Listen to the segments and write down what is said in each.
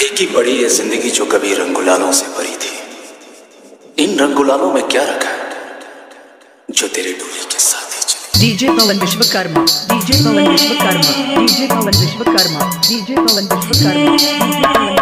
फीकी पड़ी है ज़िंदगी जो कभी रंगुलालों से भरी थी। इन रंगुलालों में क्या रखा है? जो तेरे डोली के साथ ही चले। DJ Pavan Vishwakarma, DJ Pavan Vishwakarma, DJ Pavan Vishwakarma, DJ Pavan Vishwakarma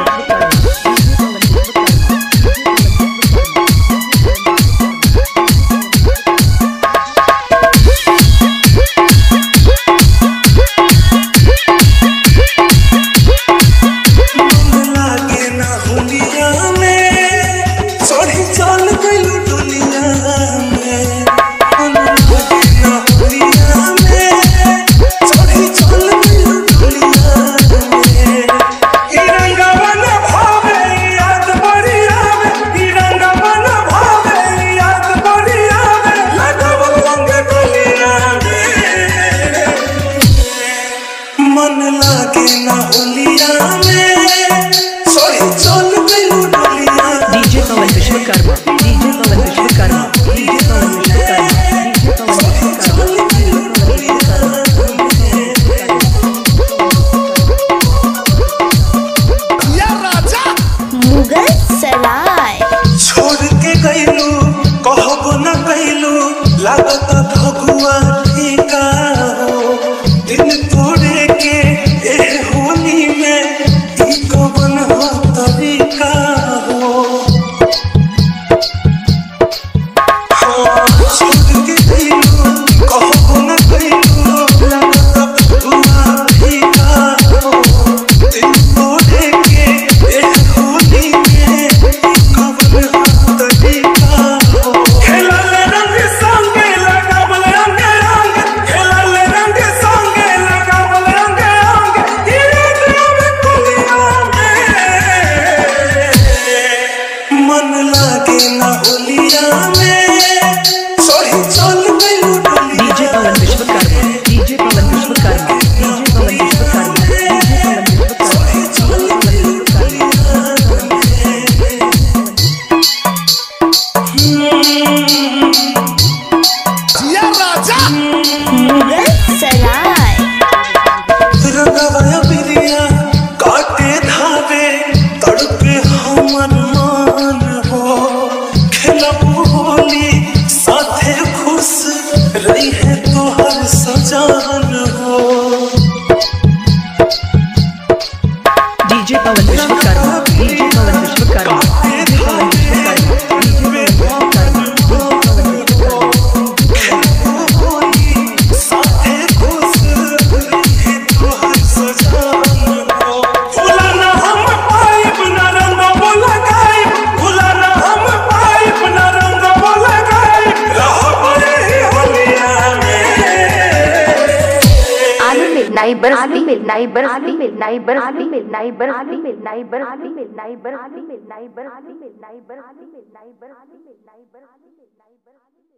मन लागे ना होलिया में। सॉरी चल गइलो डोलिया। DJ Pavan Vishwakarma DJ Pavan Vishwakarma DJ Pavan Vishwakarma Mughal छोड़ के गइलो कहबो ना गइलो लागत तो ना भूलिया में। चाहन हो नाई बरसती नाई बरसती नाई बरसती नाई बरसती नाई बरसती नाई बरसती नाई बरसती नाई बरसती नाई बरसती नाई बरसती